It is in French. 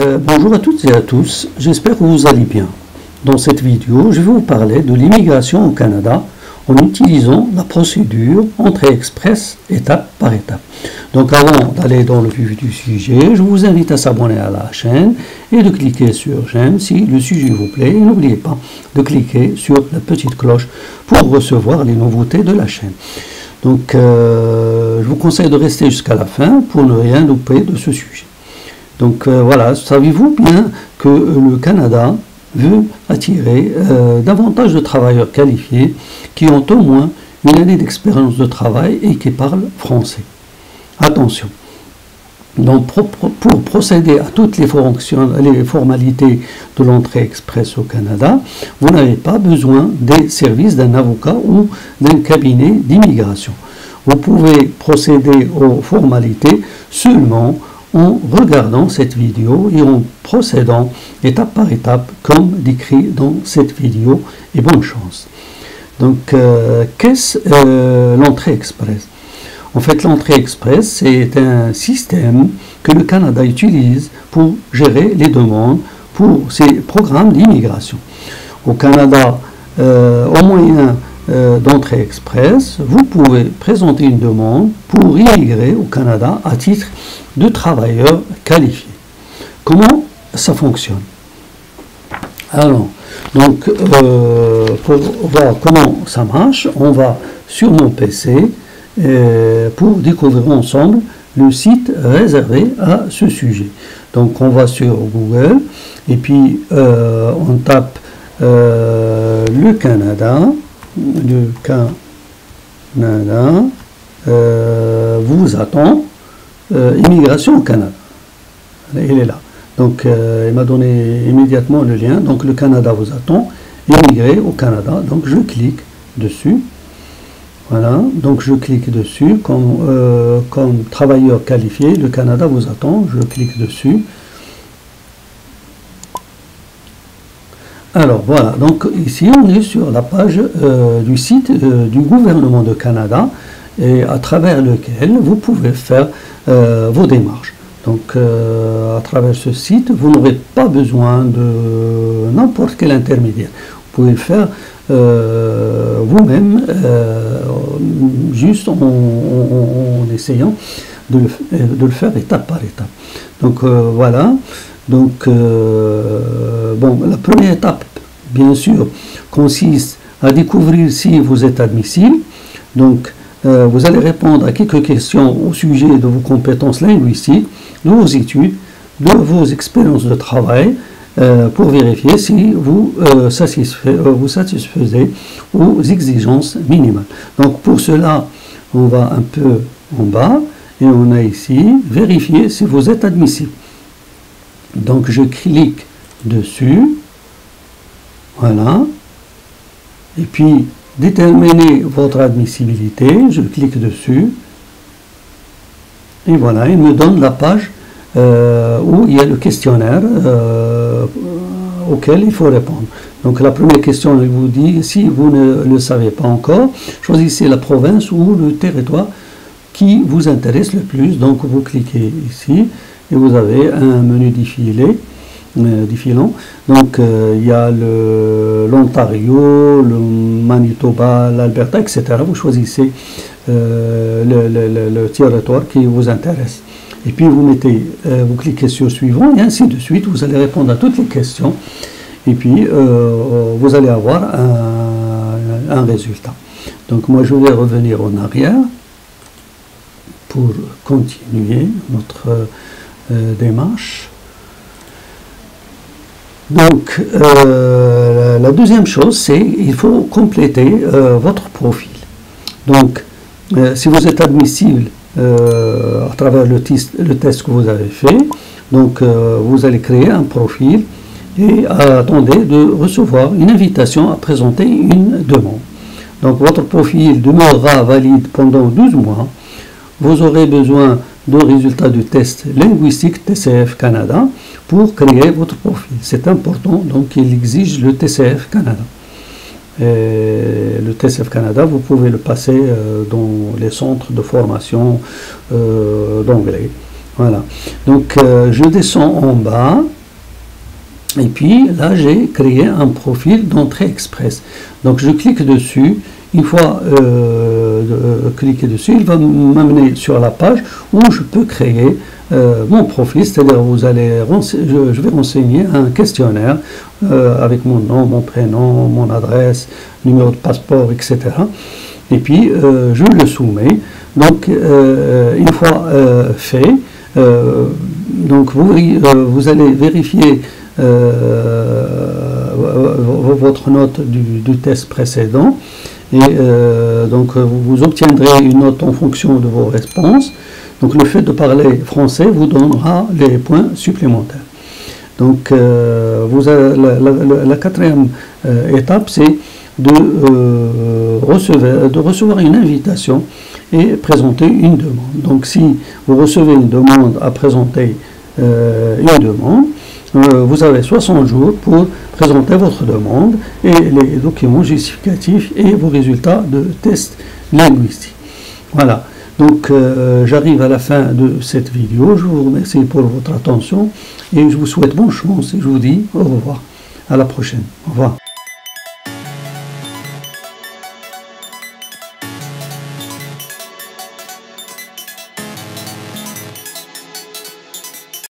Euh, bonjour à toutes et à tous, j'espère que vous allez bien. Dans cette vidéo, je vais vous parler de l'immigration au Canada en utilisant la procédure entrée express étape par étape. Donc avant d'aller dans le vif du sujet, je vous invite à s'abonner à la chaîne et de cliquer sur j'aime si le sujet vous plaît. Et n'oubliez pas de cliquer sur la petite cloche pour recevoir les nouveautés de la chaîne. Donc euh, je vous conseille de rester jusqu'à la fin pour ne rien louper de ce sujet. Donc euh, voilà, savez-vous bien que le Canada veut attirer euh, davantage de travailleurs qualifiés qui ont au moins une année d'expérience de travail et qui parlent français. Attention. Donc, pour, procéder à toutes les, les formalités de l'entrée express au Canada, vous n'avez pas besoin des services d'un avocat ou d'un cabinet d'immigration. Vous pouvez procéder aux formalités seulement en regardant cette vidéo et en procédant étape par étape comme décrit dans cette vidéo et bonne chance. Donc, euh, qu'est-ce euh, l'entrée express? En fait, l'entrée express, c'est un système que le Canada utilise pour gérer les demandes pour ses programmes d'immigration. Au Canada, euh, au moyen d'entrée express, vous pouvez présenter une demande pour immigrer au Canada à titre de travailleurs qualifiés. Comment ça fonctionne? Alors, donc, euh, pour voir comment ça marche, on va sur mon PC euh, pour découvrir ensemble le site réservé à ce sujet. Donc, on va sur Google et puis euh, on tape le Canada, le Canada vous attend, immigration au Canada. Il est là. Donc, euh, il m'a donné immédiatement le lien. Donc, le Canada vous attend. Immigrer au Canada. Donc, je clique dessus. Voilà. Donc, je clique dessus. Comme, euh, comme travailleur qualifié, le Canada vous attend. Je clique dessus. Alors voilà, donc ici on est sur la page euh, du site du gouvernement de Canada et à travers lequel vous pouvez faire vos démarches. Donc, euh, à travers ce site, vous n'aurez pas besoin de n'importe quel intermédiaire. Vous pouvez le faire euh, vous-même, euh, juste en, essayant de le, faire étape par étape. Donc, voilà. Donc, bon, la première étape, bien sûr, consiste à découvrir si vous êtes admissible. Donc, vous allez répondre à quelques questions au sujet de vos compétences linguistiques de vos études, de vos expériences de travail, euh, pour vérifier si vous, euh, euh, satisfaisez aux exigences minimales. Donc pour cela, on va un peu en bas et on a ici vérifier si vous êtes admissible. Donc je clique dessus, voilà, et puis déterminer votre admissibilité, je clique dessus, et voilà, il me donne la page euh, où il y a le questionnaire euh, auquel il faut répondre. Donc la première question, il vous dit, si vous ne le savez pas encore, choisissez la province ou le territoire qui vous intéresse le plus. Donc vous cliquez ici et vous avez un menu défilé. Euh, défilant. Donc il y a l'Ontario, le, Manitoba, l'Alberta, etc. Vous choisissez euh, le, territoire qui vous intéresse. Et puis vous mettez, euh, vous cliquez sur suivant et ainsi de suite. Vous allez répondre à toutes les questions et puis euh, vous allez avoir un, résultat. Donc moi je vais revenir en arrière pour continuer notre démarche. Donc, la deuxième chose, c'est il faut compléter votre profil. Donc, euh, si vous êtes admissible euh, à travers le, le, test que vous avez fait, donc euh, vous allez créer un profil et attendez de recevoir une invitation à présenter une demande. Donc votre profil demeurera valide pendant 12 mois. Vous aurez besoin de résultats du test linguistique TCF Canada pour créer votre profil. C'est important, donc il exige le TCF Canada le TCF Canada, vous pouvez le passer euh, dans les centres de formation euh, d'anglais. Voilà. Donc je descends en bas. Et puis là, j'ai créé un profil d'entrée express. Donc je clique dessus. Une fois euh, cliqué dessus, il va m'amener sur la page où je peux créer euh, mon profil, c'est-à-dire vous allez je, je, vais renseigner un questionnaire euh, avec mon nom, mon prénom, mon adresse, numéro de passeport, etc. Et puis je le soumets. Donc une fois fait, donc vous, vous allez vérifier votre note du, test précédent et donc vous obtiendrez une note en fonction de vos réponses. Donc le fait de parler français vous donnera les points supplémentaires. Donc euh, vous la, quatrième euh, étape, c'est de, euh, de recevoir une invitation et présenter une demande. Donc si vous recevez une demande à présenter une demande, vous avez 60 jours pour présenter votre demande et les documents justificatifs et vos résultats de test linguistique. Voilà. Donc euh, j'arrive à la fin de cette vidéo. Je vous remercie pour votre attention et je vous souhaite bonne chance et je vous dis au revoir. À la prochaine. Au revoir.